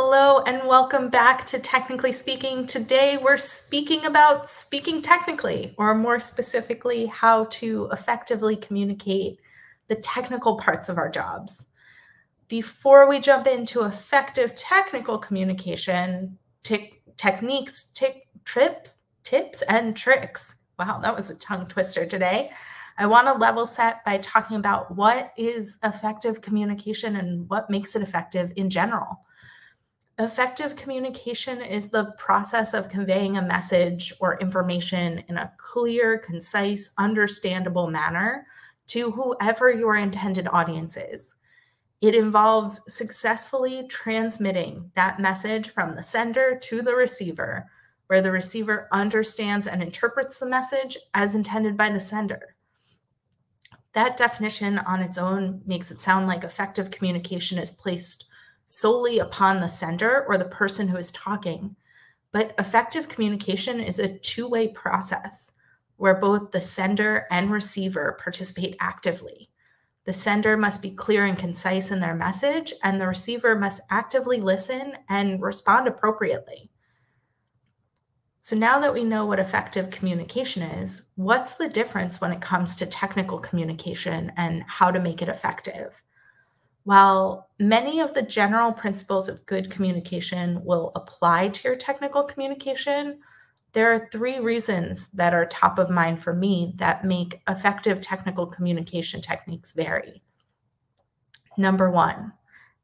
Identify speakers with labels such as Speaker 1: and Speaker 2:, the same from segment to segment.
Speaker 1: Hello and welcome back to Technically Speaking. Today we're speaking about speaking technically, or more specifically, how to effectively communicate the technical parts of our jobs. Before we jump into effective technical communication, techniques, trips, tips, and tricks. Wow, that was a tongue twister today. I want to level set by talking about what is effective communication and what makes it effective in general. Effective communication is the process of conveying a message or information in a clear, concise, understandable manner to whoever your intended audience is. It involves successfully transmitting that message from the sender to the receiver, where the receiver understands and interprets the message as intended by the sender. That definition on its own makes it sound like effective communication is placed solely upon the sender or the person who is talking. But effective communication is a two way process where both the sender and receiver participate actively. The sender must be clear and concise in their message, and the receiver must actively listen and respond appropriately. So, now that we know what effective communication is, what's the difference when it comes to technical communication and how to make it effective? While many of the general principles of good communication will apply to your technical communication, there are three reasons that are top of mind for me that make effective technical communication techniques vary. Number one,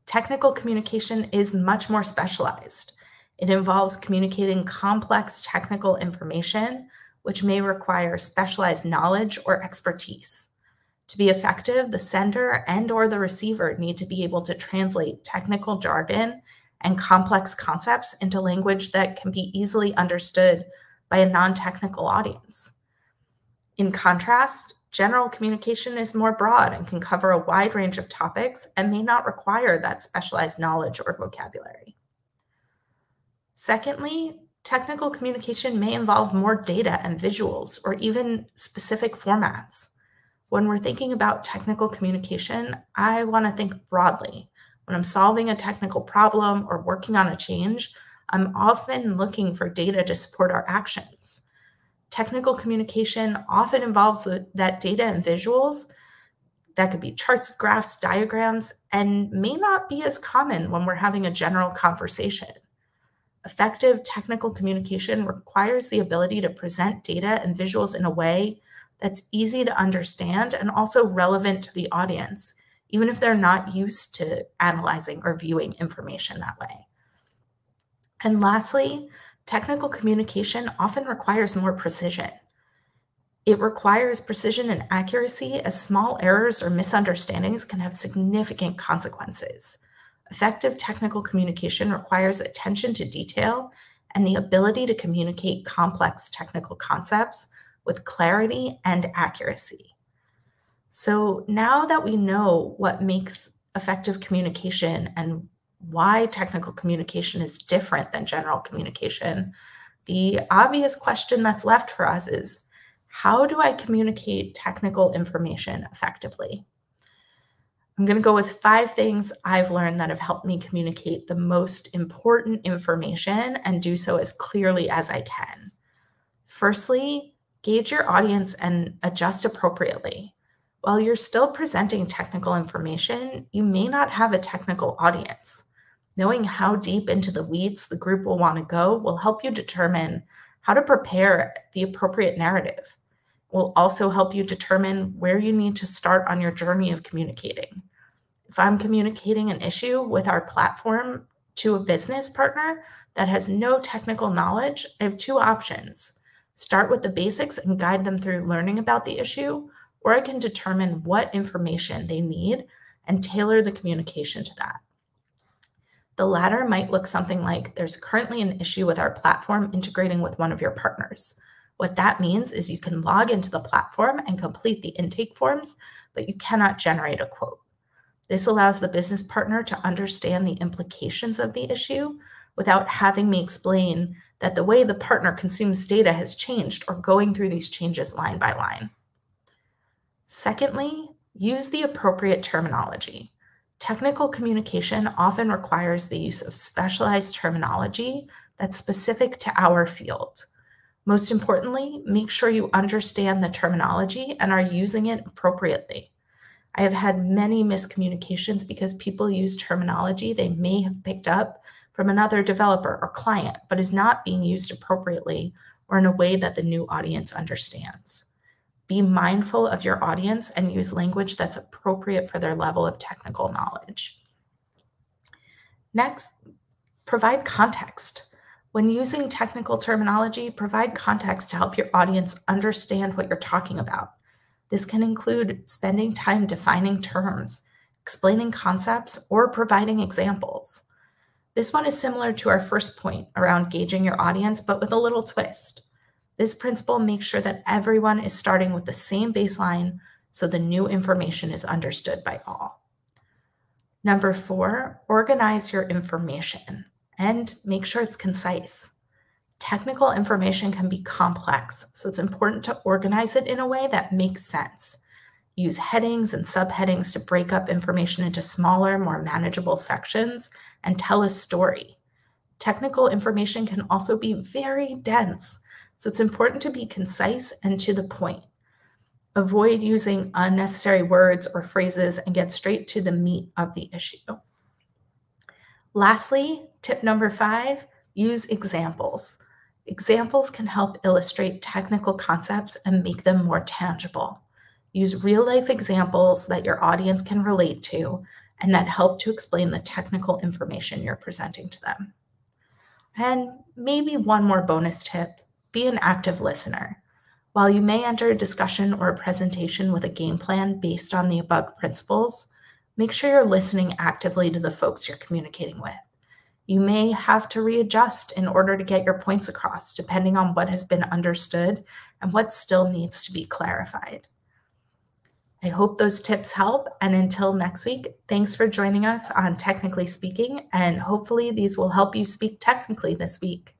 Speaker 1: technical communication is much more specialized. It involves communicating complex technical information, which may require specialized knowledge or expertise. To be effective, the sender and or the receiver need to be able to translate technical jargon and complex concepts into language that can be easily understood by a non-technical audience. In contrast, general communication is more broad and can cover a wide range of topics and may not require that specialized knowledge or vocabulary. Secondly, technical communication may involve more data and visuals or even specific formats when we're thinking about technical communication, I want to think broadly. When I'm solving a technical problem or working on a change, I'm often looking for data to support our actions. Technical communication often involves that data and visuals. That could be charts, graphs, diagrams, and may not be as common when we're having a general conversation. Effective technical communication requires the ability to present data and visuals in a way that's easy to understand and also relevant to the audience, even if they're not used to analyzing or viewing information that way. And lastly, technical communication often requires more precision. It requires precision and accuracy as small errors or misunderstandings can have significant consequences. Effective technical communication requires attention to detail and the ability to communicate complex technical concepts with clarity and accuracy. So now that we know what makes effective communication and why technical communication is different than general communication, the obvious question that's left for us is how do I communicate technical information effectively? I'm going to go with five things I've learned that have helped me communicate the most important information and do so as clearly as I can. Firstly, Gauge your audience and adjust appropriately. While you're still presenting technical information, you may not have a technical audience. Knowing how deep into the weeds the group will want to go will help you determine how to prepare the appropriate narrative. It will also help you determine where you need to start on your journey of communicating. If I'm communicating an issue with our platform to a business partner that has no technical knowledge, I have two options start with the basics and guide them through learning about the issue, or I can determine what information they need and tailor the communication to that. The latter might look something like there's currently an issue with our platform integrating with one of your partners. What that means is you can log into the platform and complete the intake forms, but you cannot generate a quote. This allows the business partner to understand the implications of the issue without having me explain that the way the partner consumes data has changed or going through these changes line by line. Secondly, use the appropriate terminology. Technical communication often requires the use of specialized terminology that's specific to our field. Most importantly, make sure you understand the terminology and are using it appropriately. I have had many miscommunications because people use terminology they may have picked up from another developer or client, but is not being used appropriately or in a way that the new audience understands. Be mindful of your audience and use language that's appropriate for their level of technical knowledge. Next, provide context. When using technical terminology, provide context to help your audience understand what you're talking about. This can include spending time defining terms, explaining concepts, or providing examples. This one is similar to our first point around gauging your audience, but with a little twist. This principle makes sure that everyone is starting with the same baseline so the new information is understood by all. Number four, organize your information and make sure it's concise. Technical information can be complex, so it's important to organize it in a way that makes sense. Use headings and subheadings to break up information into smaller, more manageable sections and tell a story. Technical information can also be very dense, so it's important to be concise and to the point. Avoid using unnecessary words or phrases and get straight to the meat of the issue. Lastly, tip number five use examples. Examples can help illustrate technical concepts and make them more tangible. Use real life examples that your audience can relate to and that help to explain the technical information you're presenting to them. And maybe one more bonus tip be an active listener. While you may enter a discussion or a presentation with a game plan based on the above principles, make sure you're listening actively to the folks you're communicating with. You may have to readjust in order to get your points across, depending on what has been understood and what still needs to be clarified. I hope those tips help. And until next week, thanks for joining us on Technically Speaking. And hopefully, these will help you speak technically this week.